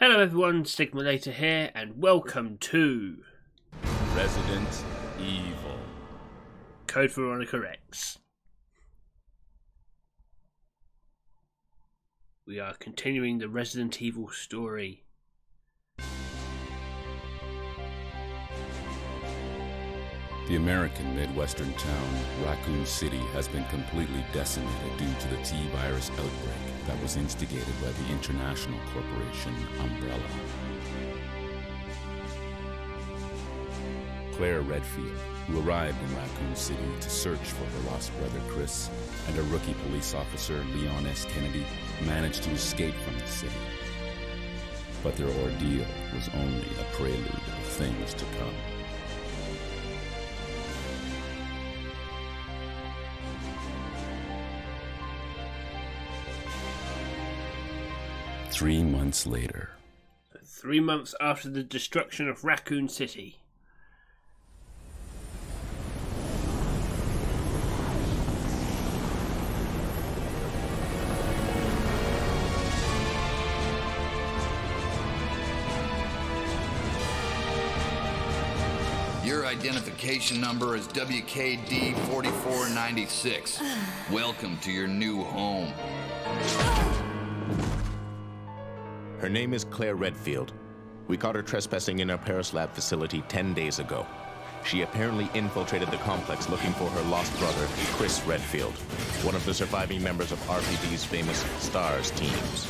Hello everyone, Sigma Later here, and welcome to Resident Evil. Code Veronica X. We are continuing the Resident Evil story. The American Midwestern town, Raccoon City, has been completely decimated due to the T virus outbreak that was instigated by the international corporation Umbrella. Claire Redfield, who arrived in Raccoon City to search for her lost brother Chris, and a rookie police officer, Leon S. Kennedy, managed to escape from the city. But their ordeal was only a prelude of things to come. Three months later. Three months after the destruction of Raccoon City. Your identification number is WKD 4496. Welcome to your new home. Her name is Claire Redfield. We caught her trespassing in our Paris lab facility 10 days ago. She apparently infiltrated the complex looking for her lost brother, Chris Redfield, one of the surviving members of RPD's famous STARS teams.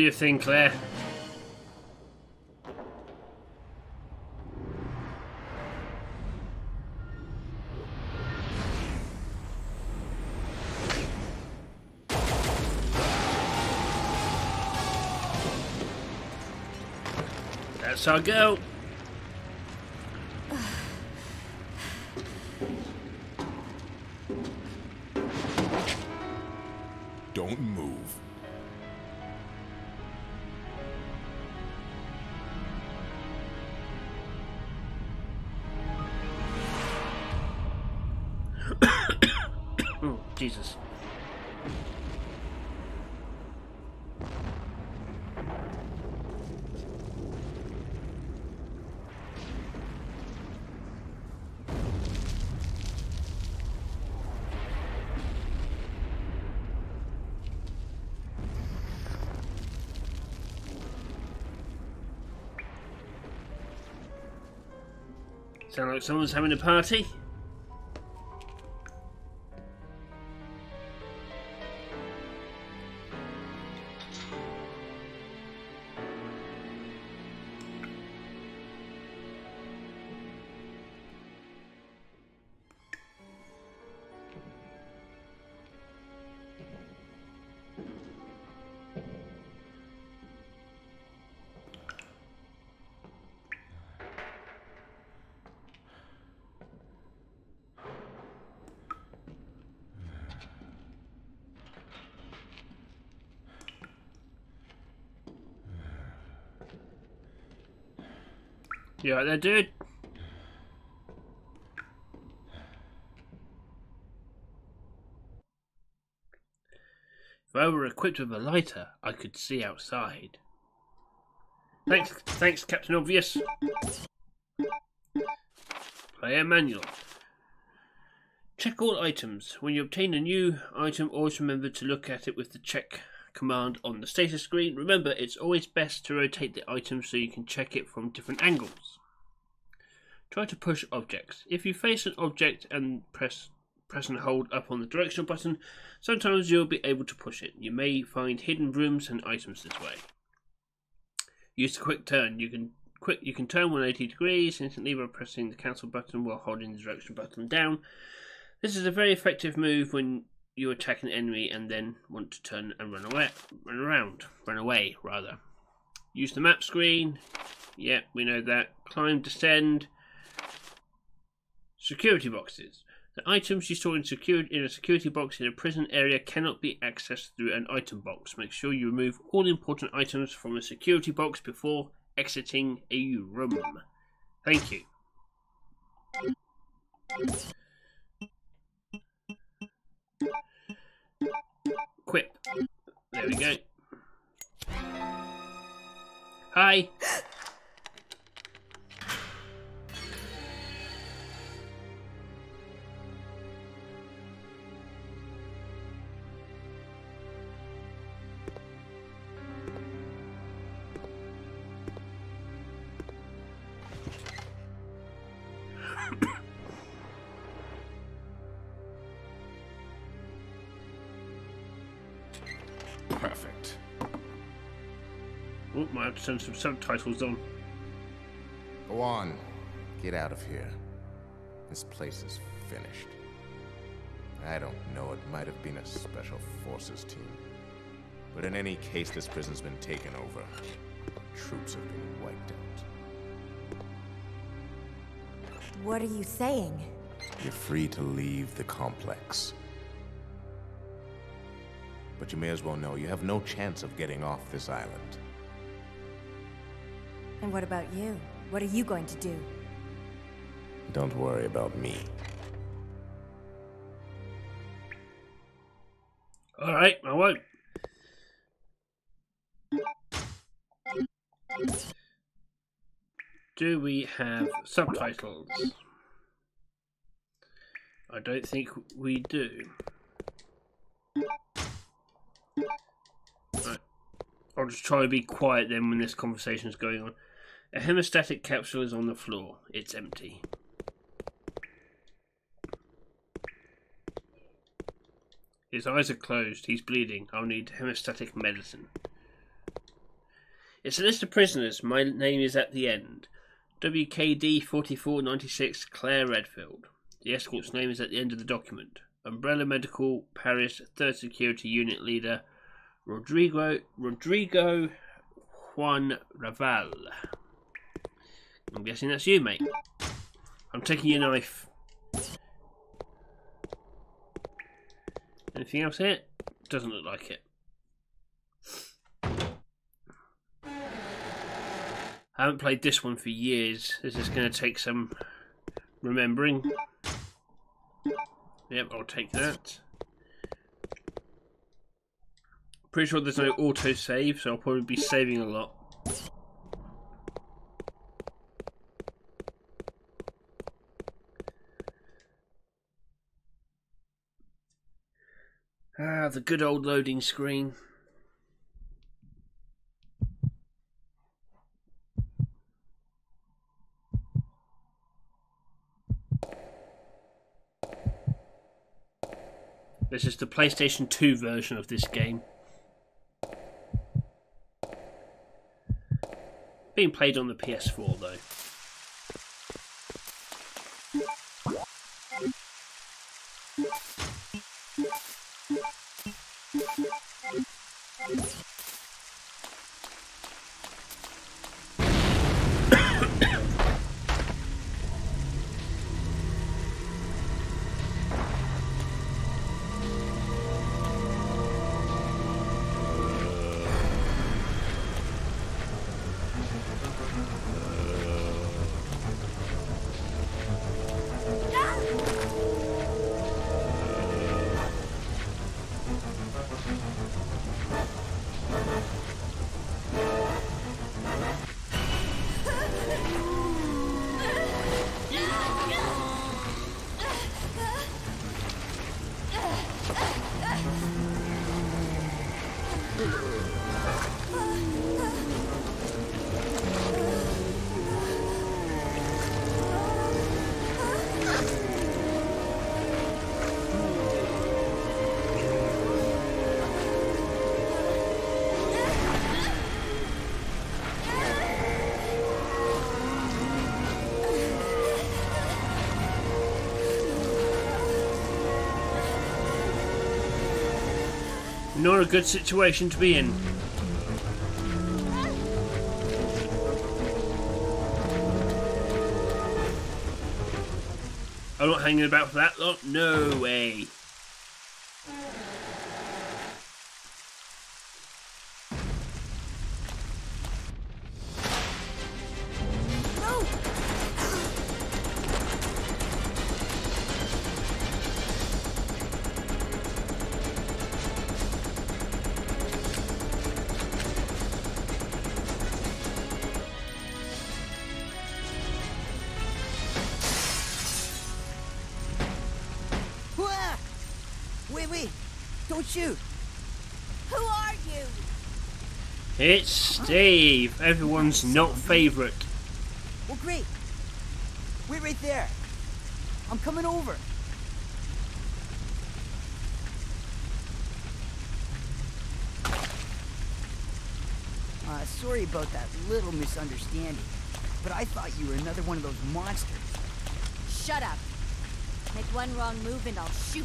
Do you think, Claire? That's our girl. Sound like someone's having a party? You right there, dude? If I were equipped with a lighter, I could see outside. Thanks, thanks, Captain Obvious. Player manual. Check all items. When you obtain a new item, always remember to look at it with the check command on the status screen. Remember, it's always best to rotate the item so you can check it from different angles. Try to push objects. If you face an object and press press and hold up on the directional button, sometimes you'll be able to push it. You may find hidden rooms and items this way. Use the quick turn. You can quick you can turn 180 degrees instantly by pressing the cancel button while holding the direction button down. This is a very effective move when you attack an enemy and then want to turn and run away run around. Run away rather. Use the map screen. Yep, we know that. Climb, descend. Security boxes. The items you store in, secure, in a security box in a prison area cannot be accessed through an item box. Make sure you remove all important items from a security box before exiting a room. Thank you. Quip. There we go. Hi. Might have to turn some subtitles on. Go on. Get out of here. This place is finished. I don't know, it might have been a special forces team. But in any case, this prison's been taken over. Troops have been wiped out. What are you saying? You're free to leave the complex. But you may as well know you have no chance of getting off this island. And what about you? What are you going to do? Don't worry about me. Alright, I won't. Do we have subtitles? I don't think we do. Right. I'll just try to be quiet then when this conversation is going on. A hemostatic capsule is on the floor. It's empty. His eyes are closed. He's bleeding. I'll need hemostatic medicine. It's a list of prisoners. My name is at the end. WKD 4496 Claire Redfield. The escort's name is at the end of the document. Umbrella Medical Paris 3rd Security Unit Leader Rodrigo Rodrigo Juan Raval. I'm guessing that's you, mate. I'm taking your knife. Anything else here? Doesn't look like it. I haven't played this one for years. This is going to take some remembering. Yep, I'll take that. Pretty sure there's no auto save, so I'll probably be saving a lot. Ah, the good old loading screen. This is the PlayStation 2 version of this game. Being played on the PS4 though. Not a good situation to be in. I'm not hanging about for that lot. No way. It's Steve, everyone's not favourite. Well, great! Wait right there! I'm coming over! Uh, sorry about that little misunderstanding, but I thought you were another one of those monsters. Shut up. Make one wrong move and I'll shoot.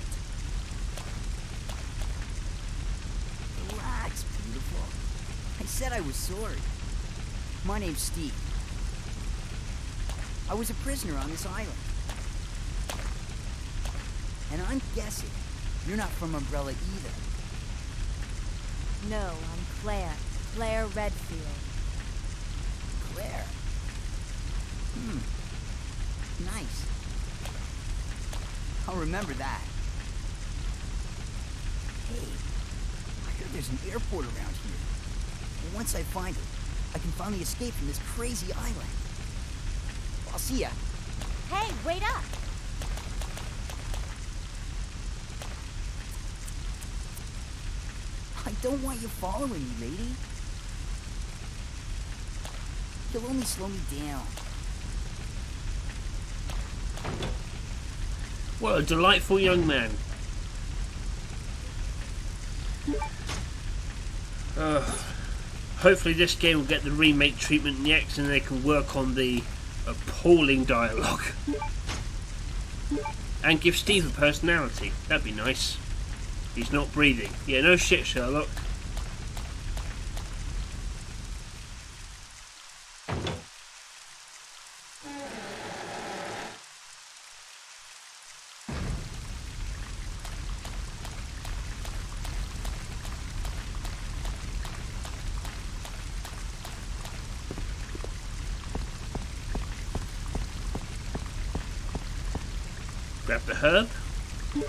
Relax, beautiful. I said I was sorry. My name's Steve. I was a prisoner on this island. And I'm guessing you're not from Umbrella either. No, I'm Claire. Claire Redfield. Claire. Hmm. Nice. I'll remember that. Hey, I heard there's an airport around here. And once I find it, I can finally escape from this crazy island. I'll see ya. Hey, wait up! I don't want you following me, lady. You'll only slow me down. What a delightful young man. Uh, hopefully this game will get the remake treatment next and they can work on the appalling dialogue. And give Steve a personality. That'd be nice. He's not breathing. Yeah, no shit, Sherlock. Grab the herb.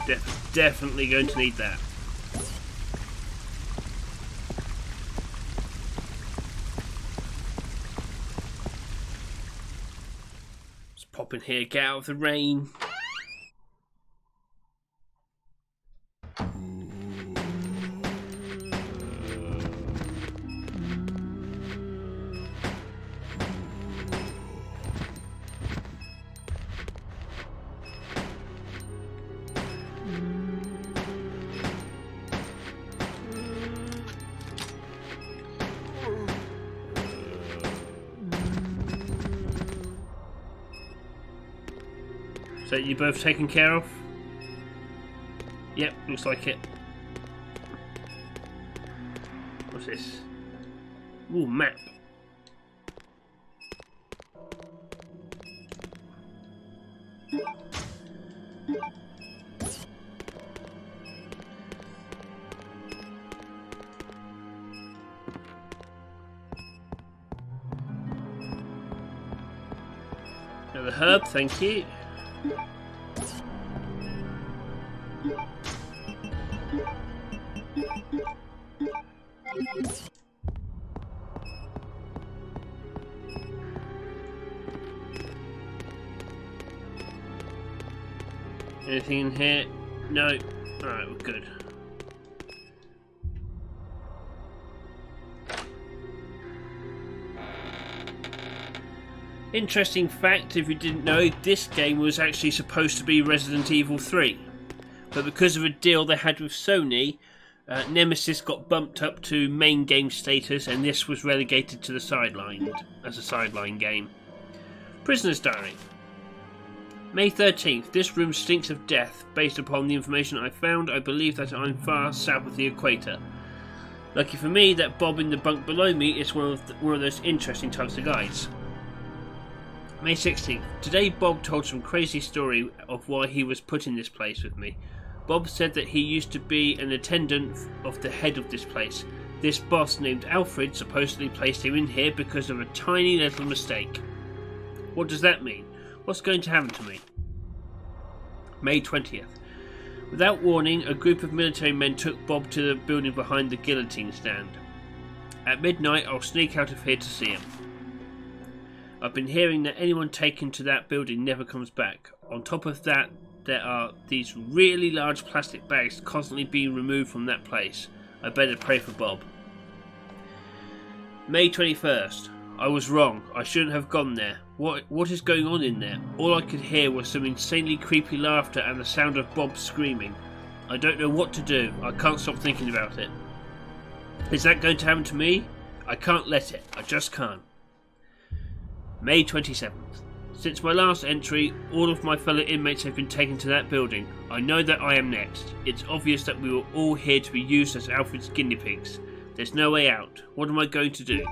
Def- definitely going to need that. Let's pop in here, get out of the rain. You both taken care of? Yep, looks like it. What's this? Ooh, map. Another herb, thank you. No. Alright, we're good. Interesting fact, if you didn't know, this game was actually supposed to be Resident Evil 3. But because of a deal they had with Sony, uh, Nemesis got bumped up to main game status and this was relegated to the sideline as a sideline game. Prisoner's Diary. May 13th. This room stinks of death. Based upon the information I found, I believe that I'm far south of the equator. Lucky for me that Bob in the bunk below me is one of the, one of those interesting types of guys. May 16th. Today Bob told some crazy story of why he was put in this place with me. Bob said that he used to be an attendant of the head of this place. This boss named Alfred supposedly placed him in here because of a tiny little mistake. What does that mean? What's going to happen to me? May 20th. Without warning, a group of military men took Bob to the building behind the guillotine stand. At midnight, I'll sneak out of here to see him. I've been hearing that anyone taken to that building never comes back. On top of that, there are these really large plastic bags constantly being removed from that place. I better pray for Bob. May 21st. I was wrong. I shouldn't have gone there. What what is going on in there? All I could hear was some insanely creepy laughter and the sound of Bob screaming. I don't know what to do. I can't stop thinking about it. Is that going to happen to me? I can't let it. I just can't. May 27th. Since my last entry, all of my fellow inmates have been taken to that building. I know that I am next. It's obvious that we were all here to be used as Alfred's guinea pigs. There's no way out. What am I going to do?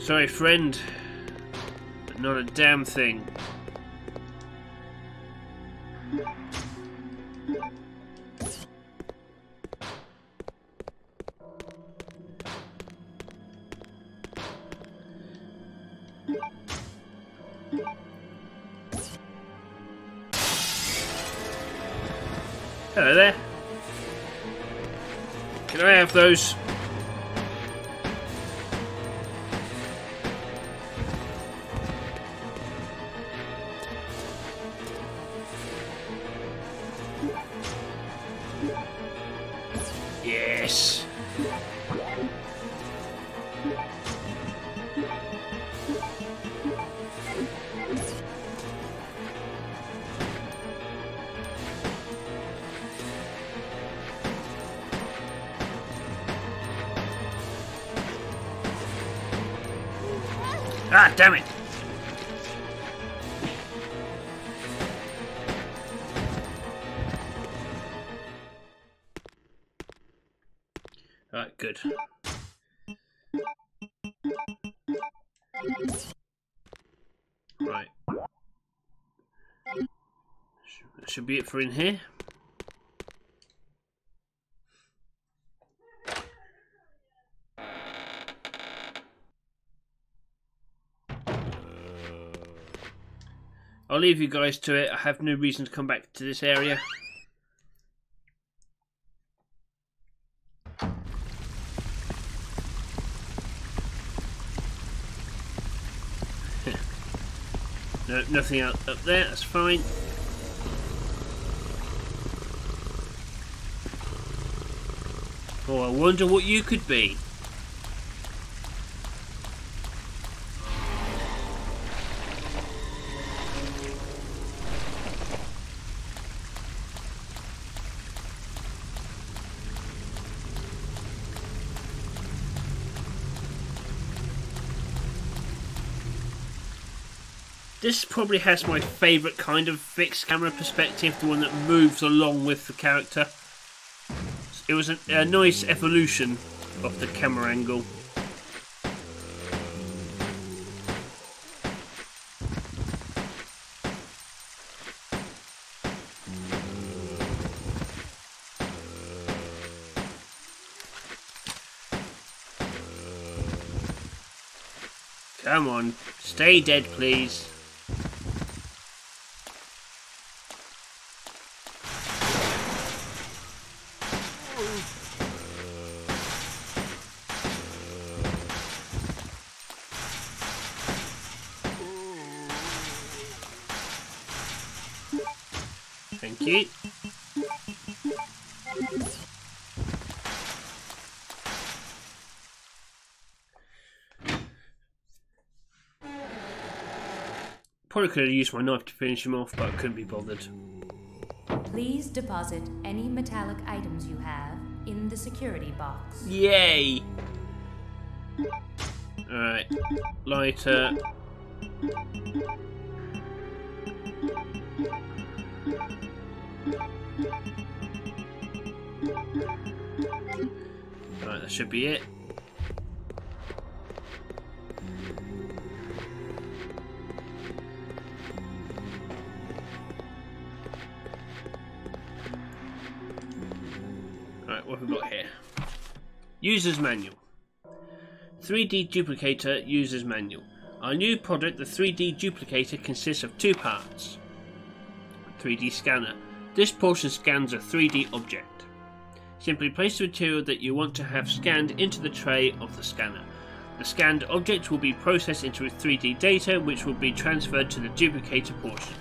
Sorry, friend, but not a damn thing. Hello there. Can I have those? Damn it! Alright, good. Right. Sh- Should be it for in here. I'll leave you guys to it. I have no reason to come back to this area. no, nothing out up there. That's fine. Oh, I wonder what you could be. This probably has my favourite kind of fixed camera perspective, the one that moves along with the character. It was a, a nice evolution of the camera angle. Come on, stay dead, please. Probably could have used my knife to finish him off, but I couldn't be bothered. Please deposit any metallic items you have in the security box. Yay! Alright. Lighter. Alright, that should be it. User's Manual. 3D Duplicator User's Manual. Our new product, the 3D Duplicator, consists of two parts. 3D Scanner. This portion scans a 3D object. Simply place the material that you want to have scanned into the tray of the scanner. The scanned object will be processed into 3D data which will be transferred to the duplicator portion.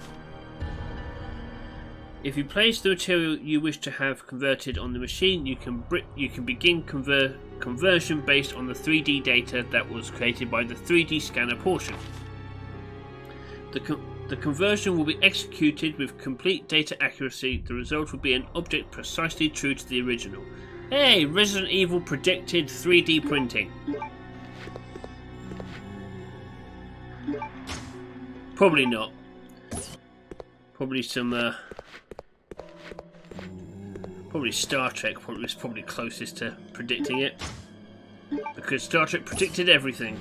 If you place the material you wish to have converted on the machine, you can you can begin conver conversion based on the 3D data that was created by the 3D scanner portion. The, the conversion will be executed with complete data accuracy. The result will be an object precisely true to the original. Hey, Resident Evil predicted 3D printing. Probably not. Probably some uh, Probably Star Trek was probably closest to predicting it. Because Star Trek predicted everything.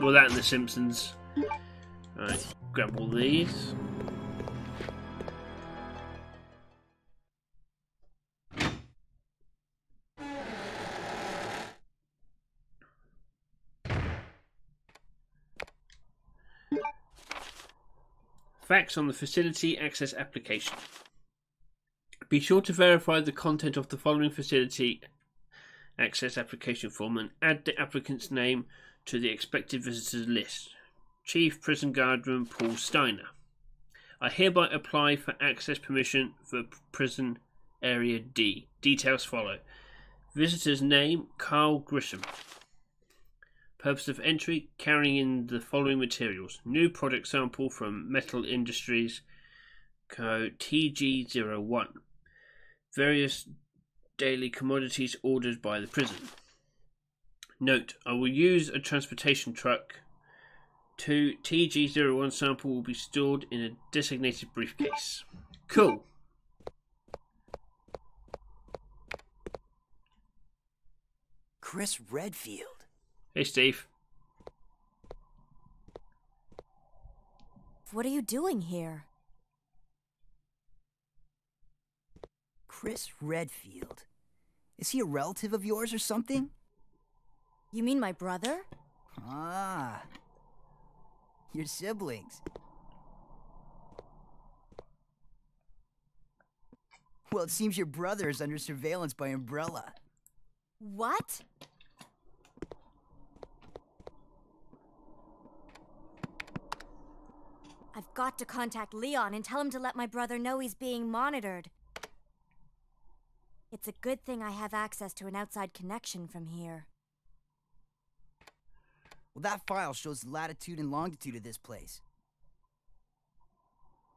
Well, that and The Simpsons. Alright, grab all these. Facts on the Facility Access Application. Be sure to verify the content of the following facility access application form and add the applicant's name to the expected visitors list. Chief Prison Guardroom Paul Steiner. I hereby apply for access permission for prison area D. Details follow. Visitor's name Carl Grissom. Purpose of entry carrying in the following materials. New product sample from Metal Industries Co. TG01 various daily commodities ordered by the prison. Note, I will use a transportation truck. Two TG01 sample will be stored in a designated briefcase. Cool. Chris Redfield. Hey, Steve. What are you doing here? Chris Redfield. Is he a relative of yours or something? You mean my brother? Ah. Your siblings. Well, it seems your brother is under surveillance by Umbrella. What? I've got to contact Leon and tell him to let my brother know he's being monitored. It's a good thing I have access to an outside connection from here. Well, that file shows the latitude and longitude of this place.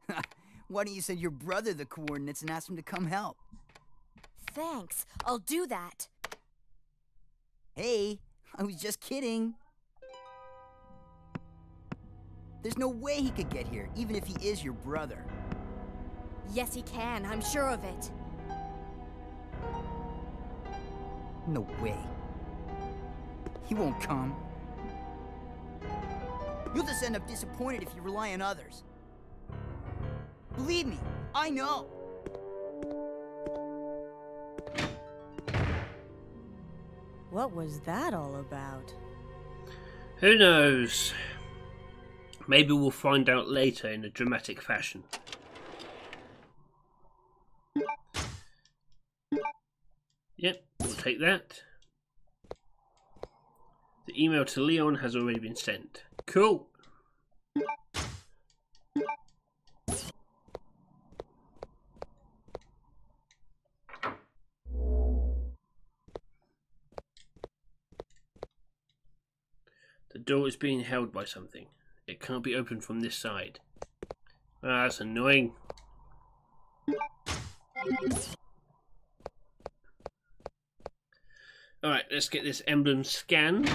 Why don't you send your brother the coordinates and ask him to come help? Thanks. I'll do that. Hey, I was just kidding. There's no way he could get here, even if he is your brother. Yes, he can. I'm sure of it. No way. He won't come. You'll just end up disappointed if you rely on others. Believe me, I know. What was that all about? Who knows? Maybe we'll find out later in a dramatic fashion. Take that. The email to Leon has already been sent. Cool. The door is being held by something. It can't be opened from this side. Ah, that's annoying. All right, let's get this emblem scanned.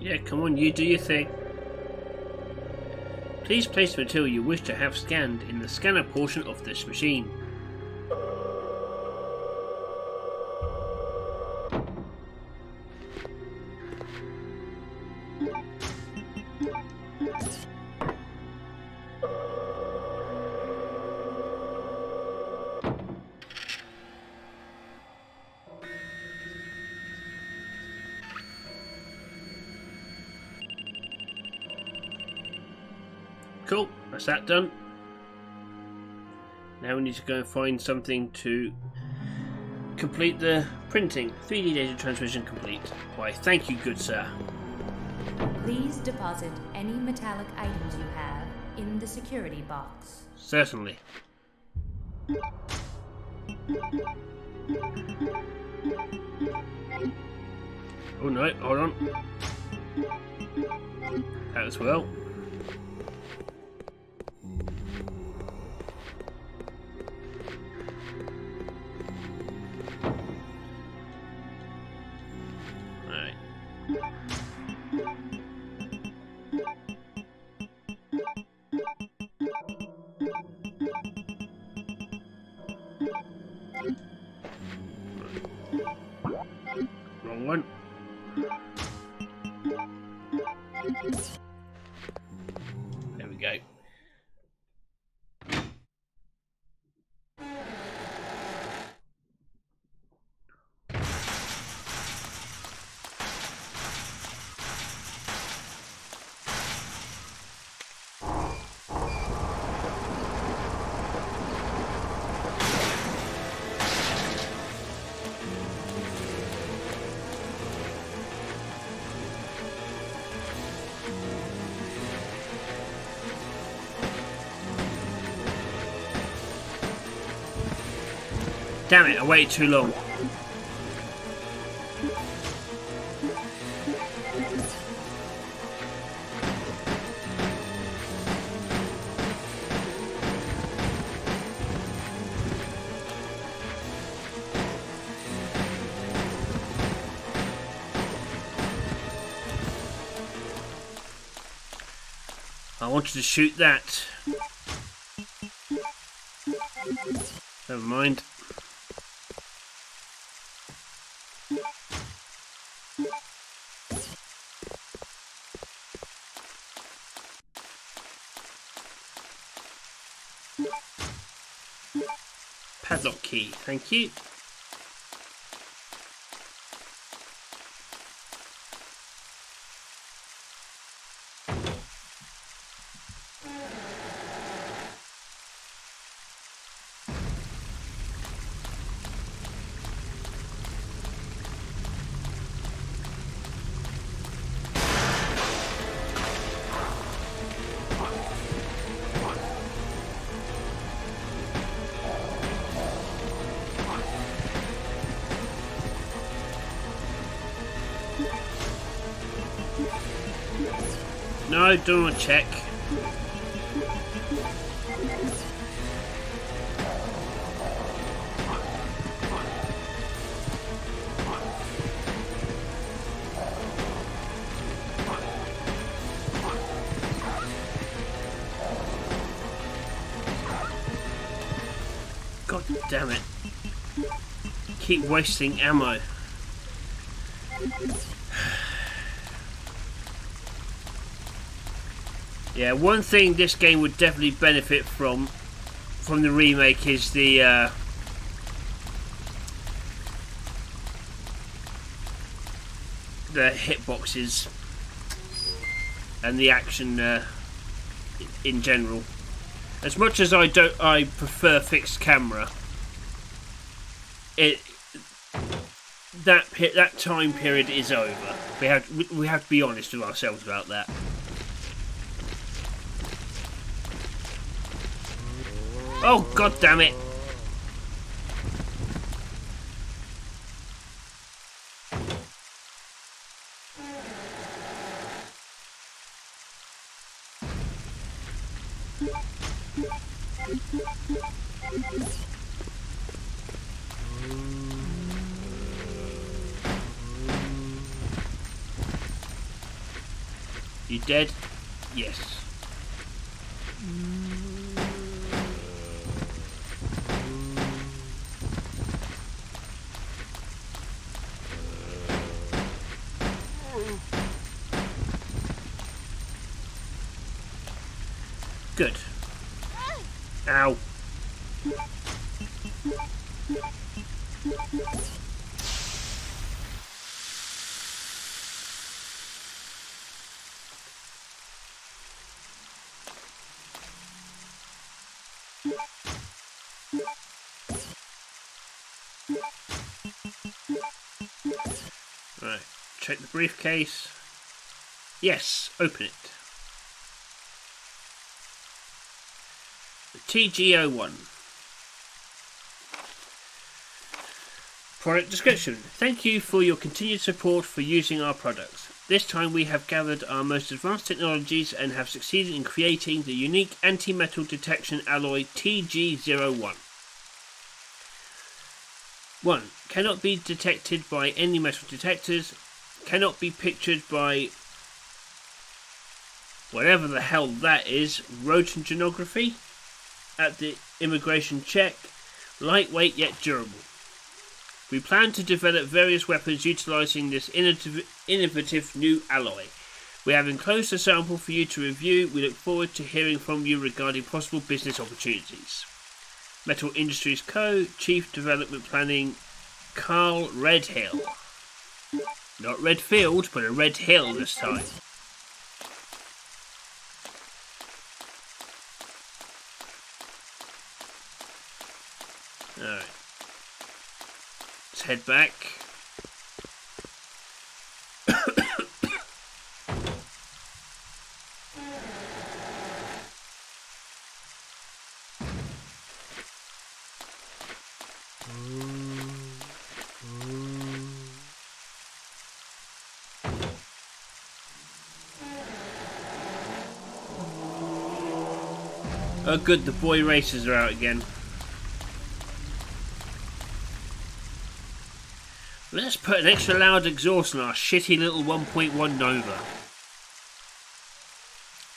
Yeah, come on, you do your thing. Please place the material you wish to have scanned in the scanner portion of this machine. Cool, that's that done. Now we need to go and find something to complete the printing. 3D data transmission complete. Why, thank you, good sir. Please deposit any metallic items you have in the security box. Certainly. Oh no, hold on. That as well. Damn it, I waited too long. I wanted to shoot that. Never mind. Thank you. Don't want to check. God damn it. Keep wasting ammo. Yeah, one thing this game would definitely benefit from from the remake is the uh, the hitboxes and the action uh, in general. As much as I don't, I prefer fixed camera. It that that time period is over. We have we- we have to be honest with ourselves about that. Oh, god damn it. You dead? Check the briefcase. Yes, open it. The TG01. Product description. Thank you for your continued support for using our products. This time we have gathered our most advanced technologies and have succeeded in creating the unique anti-metal detection alloy TG01. 1. Cannot be detected by any metal detectors. Cannot be pictured by whatever the hell that is, roentgenography at the immigration check. Lightweight yet durable. We plan to develop various weapons utilizing this innovative new alloy. We have enclosed a sample for you to review. We look forward to hearing from you regarding possible business opportunities. Metal Industries Co. Chief Development Planning Carl Redhill. Not Redfield, but a Red Hill this time. Alright. Let's head back. Oh good, the boy racers are out again. Let's put an extra loud exhaust on our shitty little 1.1 Nova.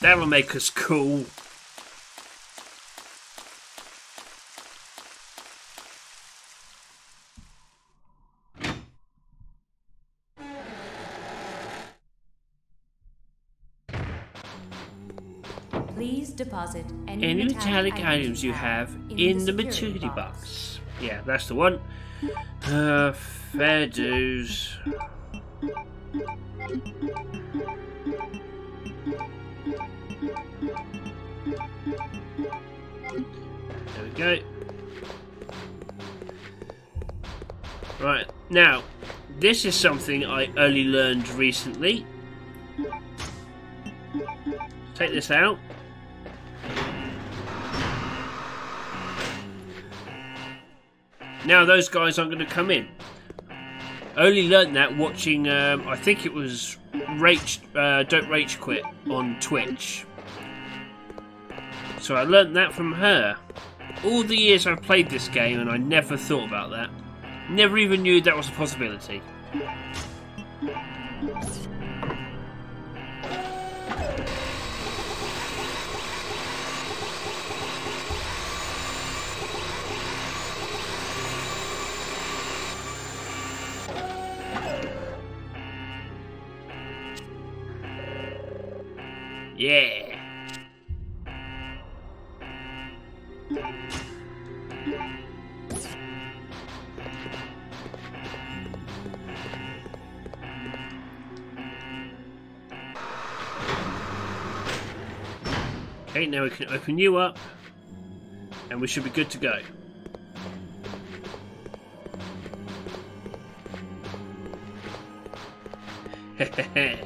That'll make us cool. Please deposit any, Any metallic items you have in the security material box. Yeah, that's the one. Uh, fair dues. There we go. Right, now, this is something I only learned recently. Take this out. Now those guys aren't going to come in. Only learned that watching, um, I think it was Rach, uh, Don't Rage Quit on Twitch. So I learned that from her. All the years I've played this game and I never thought about that. Never even knew that was a possibility. Yeah. Okay, now we can open you up, and we should be good to go.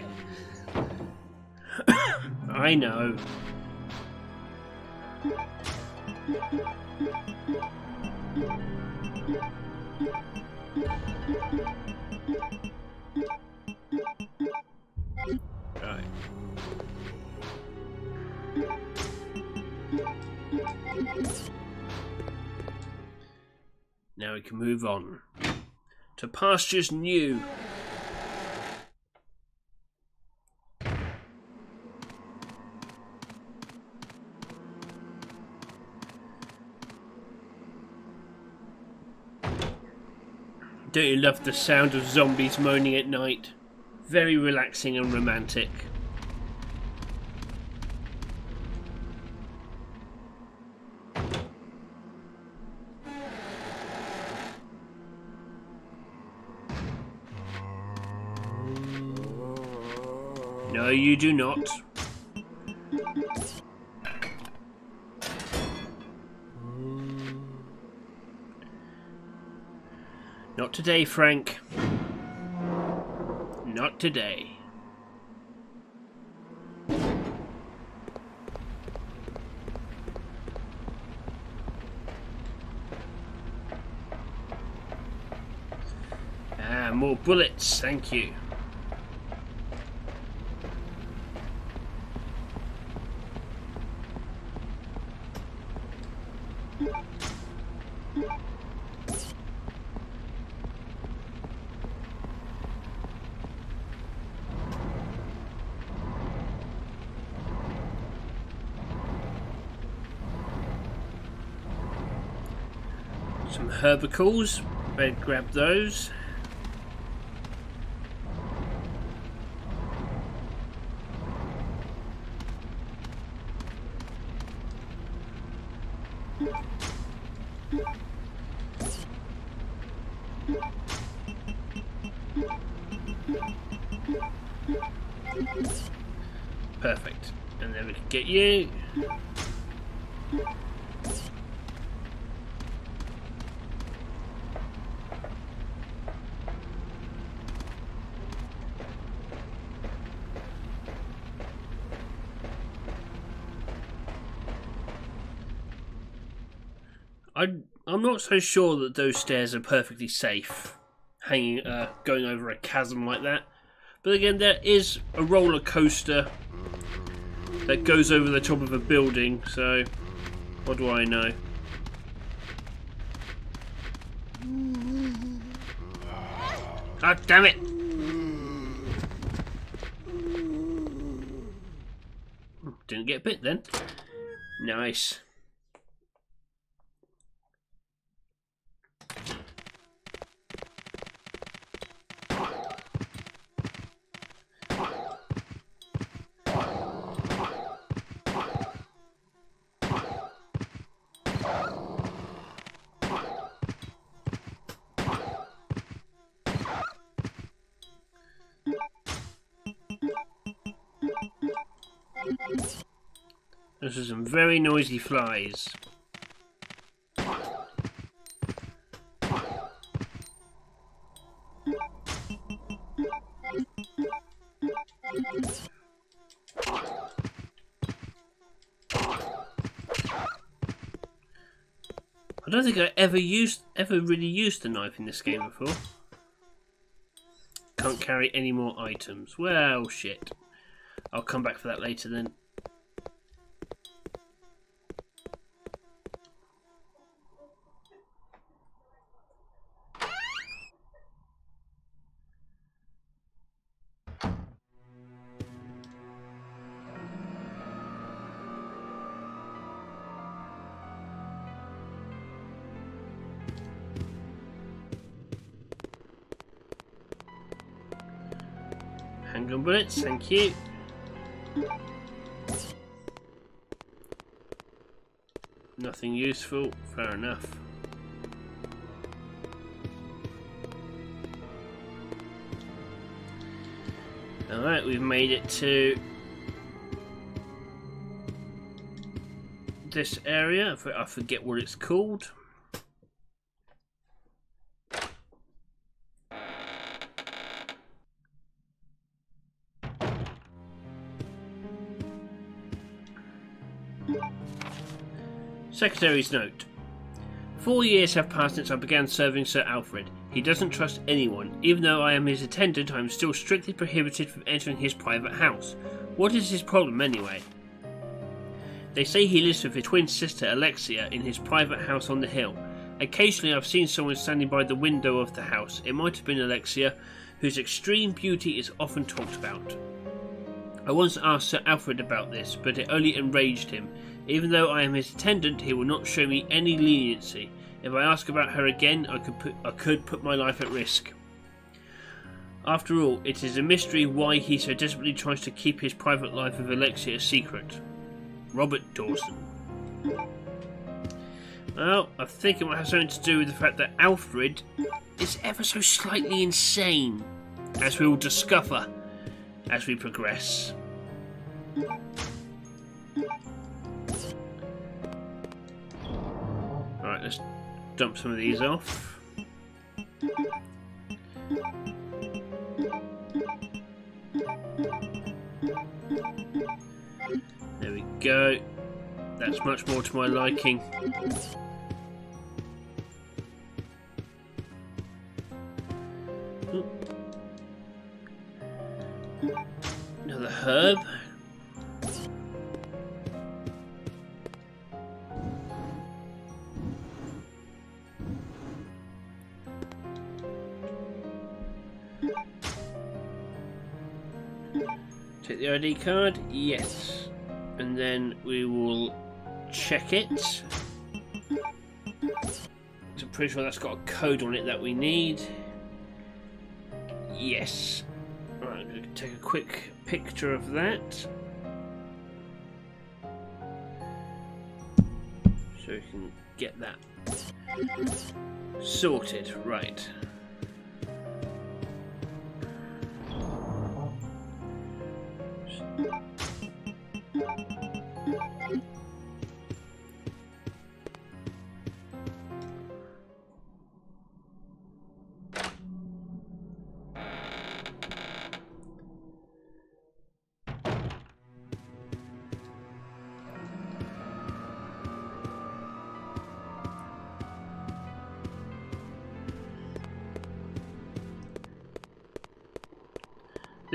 I know. Now we can move on to pastures new. Don't you love the sound of zombies moaning at night? Very relaxing and romantic. No, you do not. Today, Frank. Not today. Ah, more bullets, thank you. Herbicals, better grab those. Perfect. And then we can get you. I I'm not so sure that those stairs are perfectly safe, hanging uh, going over a chasm like that. But again, there is a roller coaster that goes over the top of a building, so what do I know? God damn it! Didn't get bit then. Nice. Very noisy flies. I don't think I ever used, ever really used a knife in this game before. Can't carry any more items. Well, shit. I'll come back for that later then. Bullets, thank you. Nothing useful, fair enough. Alright, we've made it to this area. I forget what it's called. Secretary's note. Four years have passed since I began serving Sir Alfred. He doesn't trust anyone. Even though I am his attendant, I am still strictly prohibited from entering his private house. What is his problem anyway? They say he lives with his twin sister Alexia in his private house on the hill. Occasionally I've seen someone standing by the window of the house. It might have been Alexia, whose extreme beauty is often talked about. I once asked Sir Alfred about this, but it only enraged him. Even though I am his attendant, he will not show me any leniency. If I ask about her again, I could put I could put my life at risk. After all, it is a mystery why he so desperately tries to keep his private life with Alexia a secret. Robert Dawson. Well, I think it might have something to do with the fact that Alfred is ever so slightly insane, as we will discover as we progress. Alright, let's dump some of these off. There we go. That's much more to my liking. Another herb. Take the ID card, yes. And then we will check it. So I'm pretty sure that's got a code on it that we need. Yes. Right, I'm going to take a quick picture of that. So we can get that sorted. Right.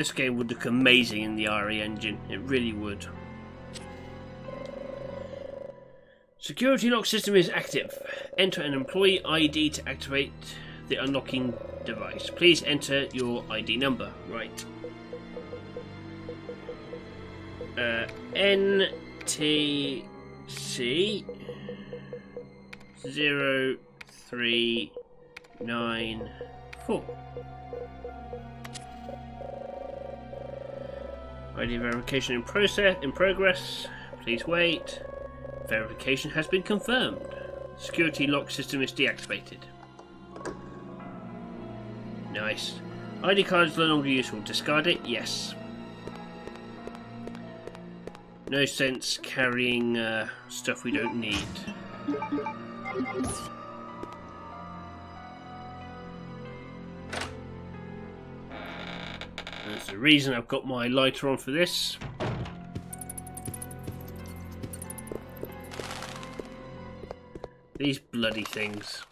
This game would look amazing in the RE engine. It really would. Security lock system is active. Enter an employee ID to activate the unlocking device. Please enter your ID number. Right. Uh, NTC zero three nine four. ID verification in process in progress. Please wait. Verification has been confirmed. Security lock system is deactivated. Nice. ID card is no longer useful. Discard it? Yes. No sense carrying uh, stuff we don't need. The reason I've got my lighter on for this. These bloody things.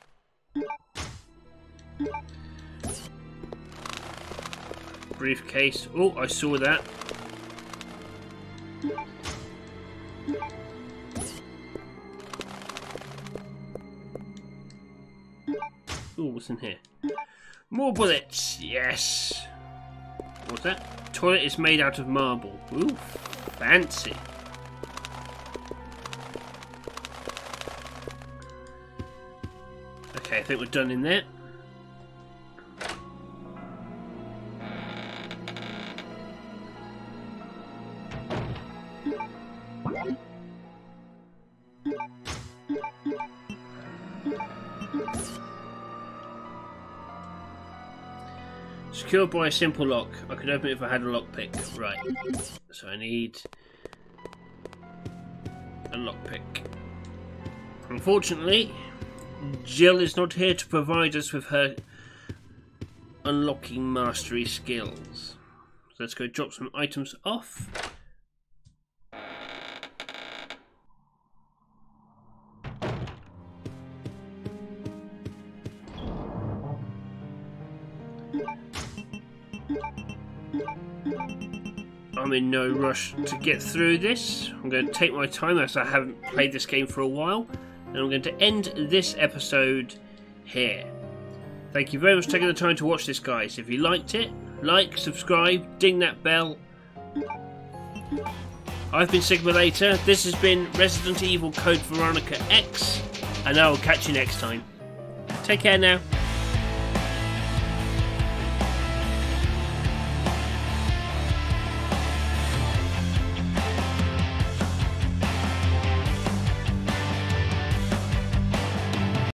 Briefcase. Oh, I saw that. Oh, what's in here? More bullets! Yes! What's that? Toilet is made out of marble. Ooh, fancy. Okay, I think we're done in there. Secured by a simple lock. I could open it if I had a lockpick. Right. So I need a lockpick. Unfortunately, Jill is not here to provide us with her unlocking mastery skills. So let's go drop some items off. I'm in no rush to get through this. I'm going to take my time as I haven't played this game for a while. And I'm going to end this episode here. Thank you very much for taking the time to watch this, guys. If you liked it, like, subscribe, ding that bell. I've been Sigma-Later. This has been Resident Evil Code Veronica X, and I will catch you next time. Take care now.